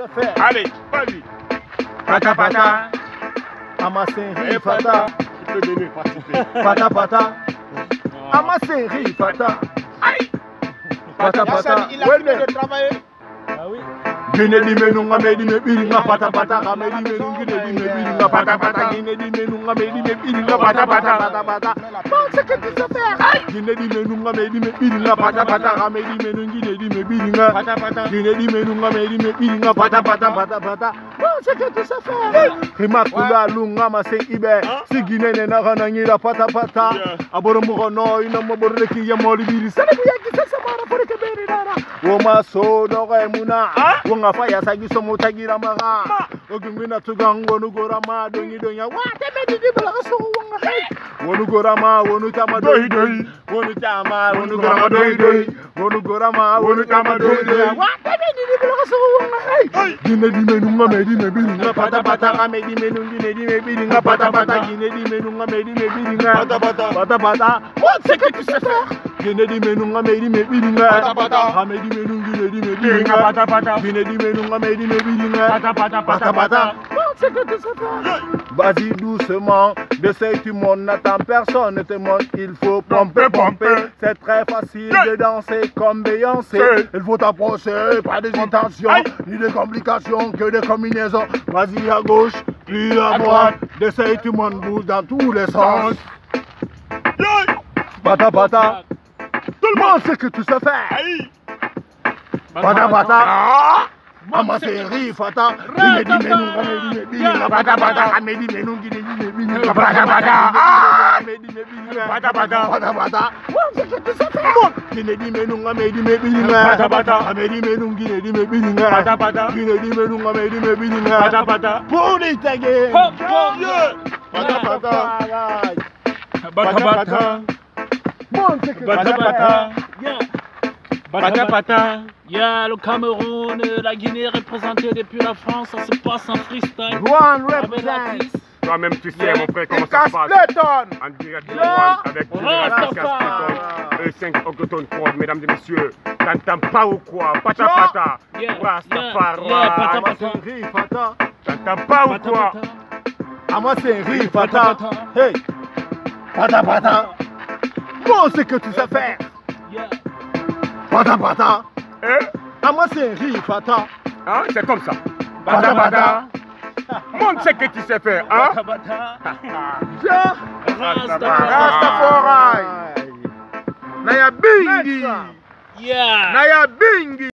Allez, vas-y. Pata pata. Amasenri fata. Tu peux donner, participer. Pata pata. Amasenri fata. Aïe. Pata pata. Il a fini de travailler. Ah oui. Gine di menu nga me di me biri nga pata pata nga me di menu gine di me biri nga pata pata gine di menu nga me di me biri nga pata pata pata pata Bon que tu sais faire Gine di menu nga me di me biri nga pata pata nga me di menu gine di me biri nga pata pata. Gine di menu nga me di me biri nga pata pata. pata pata. Bon ce que tu sais faire Rima kula lunga ma se ibe. Si gine ne na kana ngira pata pata. Aboro mu kono ina mo borre ki ya mo biri. Sana bu ya ki sa mara pore ke beri dara wo ma so do ga muna. Wo nga fa ya sa gi so mo tagira ma ga. O gi mina tu ga ngonu gora ma do ni do nya. Wa te be di di bala so. wo nga hay wonu gora ma wonu tama do do wonu tama wonu gora ma do do wonu gora ma wonu tama do do wa te be di di bala so wo nga hay gine di menu nga me di me biri nga pata pata nga me di menu gine di me biri nga pata pata gine di menu nga me di me biri nga pata pata. Pata pata. What c'est que tu di me di me pata pata. Me di di me pata pata. Di me di me pata pata pata pata vas-y doucement de ce tu montes n'attends personne ne te montre il faut pomper pomper c'est très facile de danser comme Beyoncé. Il faut t'approcher pas d'hésitation ni de complications que des combinaisons. Vas-y à gauche puis à droite. de ce tu montes bouge dans tous les sens. Bata bata tout le monde sait que tu sais faire Aïe. Bata bata Mama seri fata Gine di menu ngame di me bini nga bata bata Ame di menu gine di me bini nga bata bata Ame di me bini nga bata bata Bata bata Wow c'est que tu sais faire Gine di menu ngame di me bini nga bata bata Nga bata bata c'est que. Yeah. Il y a le Cameroun, la Guinée représentée depuis la France, ça se passe en freestyle. One represent. Toi-même, tu sais, mon frère, comment ça se passe. En direct de. Rouen avec Rastafari. E5 Octotone Ford, mesdames et messieurs. T'entends pas ou quoi? Pata pata. Yeah, yeah, yeah, pata, T'entends pas ou Pata, quoi? Pata. Ama seri Pata, fata pata. Hey Pata pata Bon c'est que tu sais faire Yeah. Pata pata Hein Ama seri fata Hein C'est comme ça. Bata, bata. Montre ce que tu sais faire, hein Bata, bata. Ja Rastafari. Rastafari Naya bingi Yeah. Naya bingi